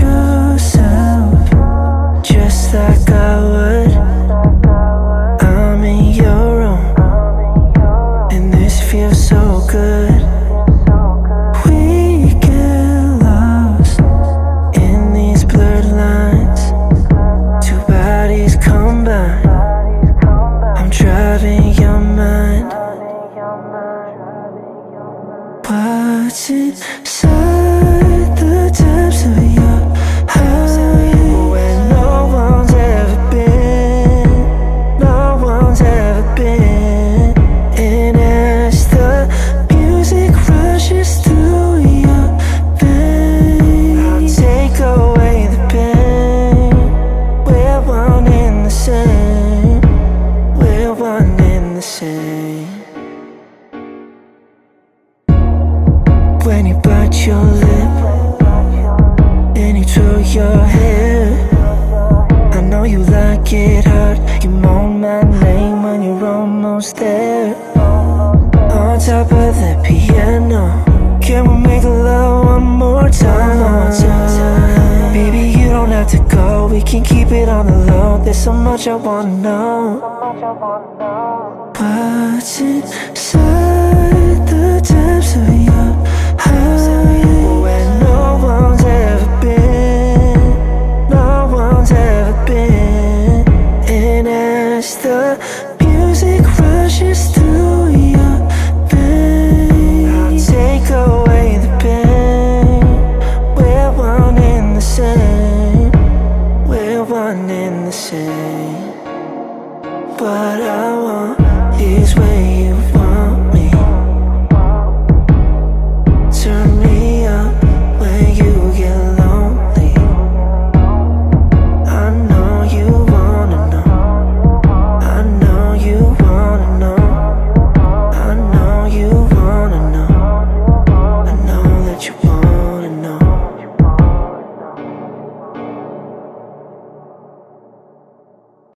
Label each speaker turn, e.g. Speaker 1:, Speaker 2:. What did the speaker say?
Speaker 1: yourself just like I would. I'm in your room, and this feels so good. We get lost in these blurred lines. Two bodies combine. I'm driving your mind. What's inside when you bite your lip your hair. I know you like it hard. You moan my name when you're almost there. On top of the piano, can we make love one more time? Baby, you don't have to go. We can keep it on the low. There's so much I wanna know. What's inside the depths of your what I